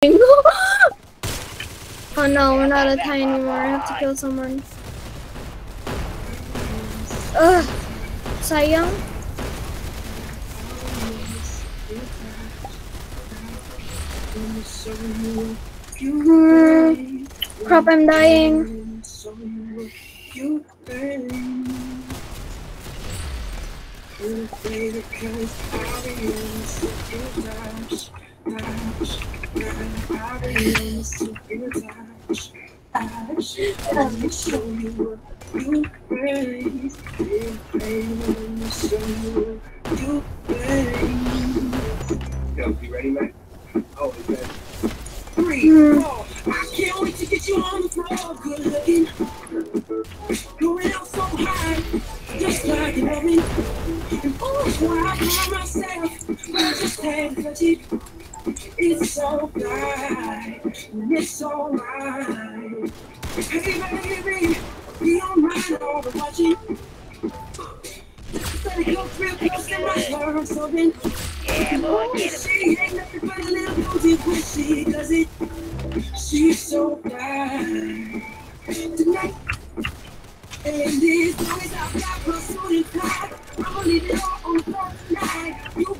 Oh no, we're not a tie anymore. I have to kill someone. Ugh. Sayang. Hmm. Crap, I'm dying. Yo, you ready, man? Oh, you ready? Hmm. I can't wait to get you on the floor, good looking. Going out so high, just like an oven. And oh, why I myself, I just can't touch it. It's so right, it's so right. Hey, baby, mind all the watching. Better go real close and I learn something. Oh, she ain't nothing but a little booty when she does it. She's so fine tonight. And long as I've got my suit and tie, I'ma leave it all on the floor tonight. You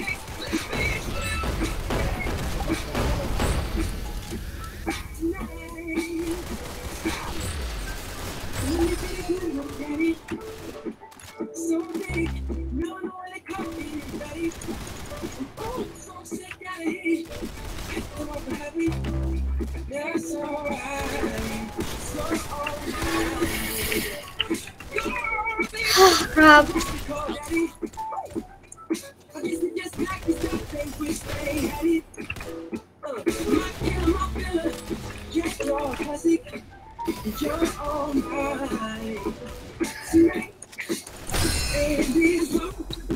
Crap.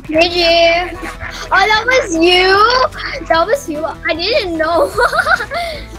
GG. Oh, that was you? That was you. I didn't know.